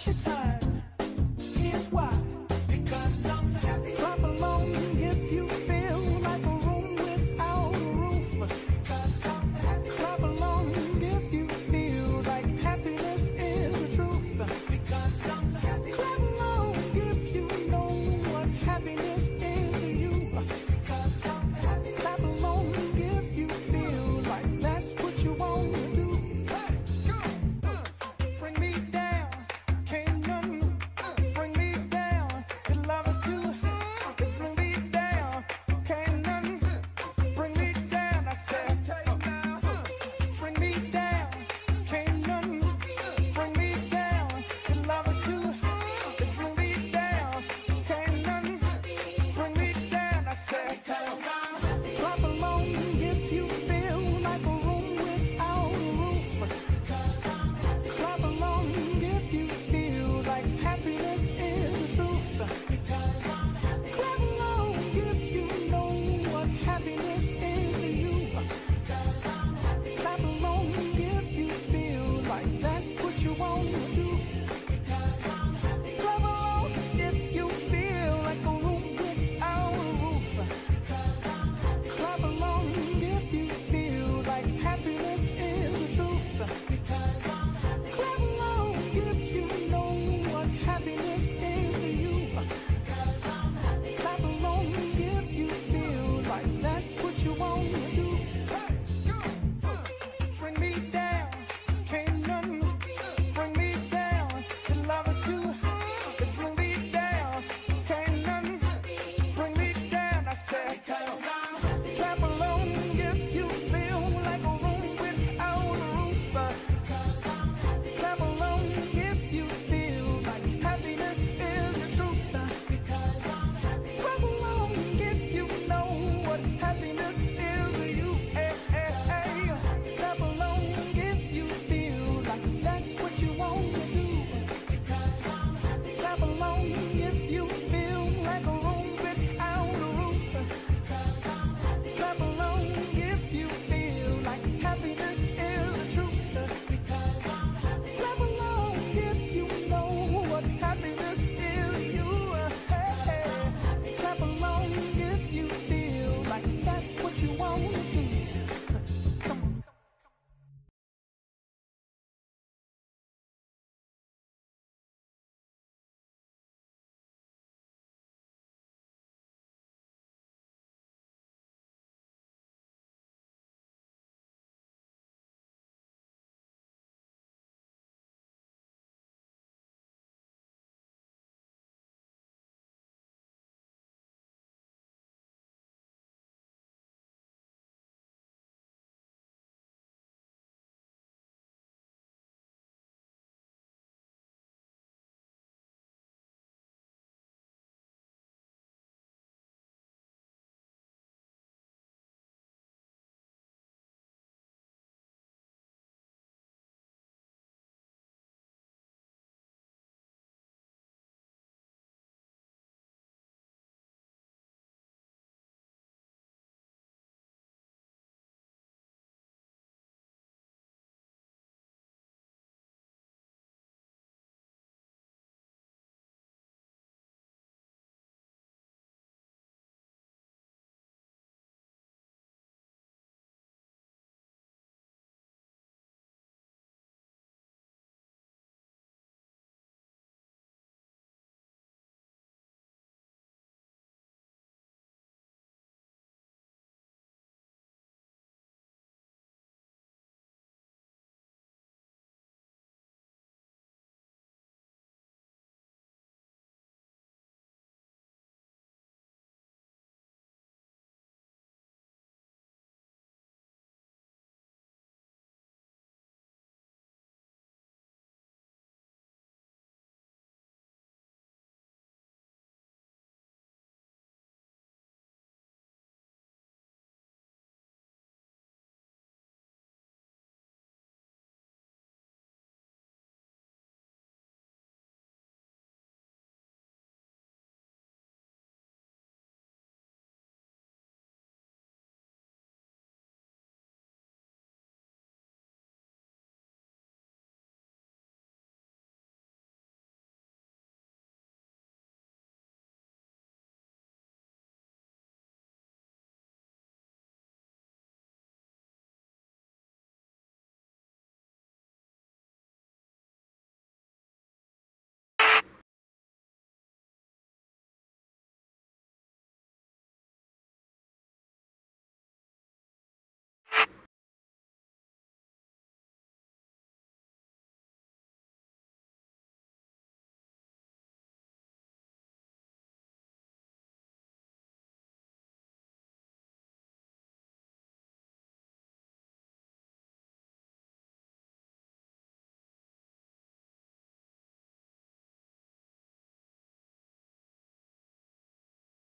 should talk.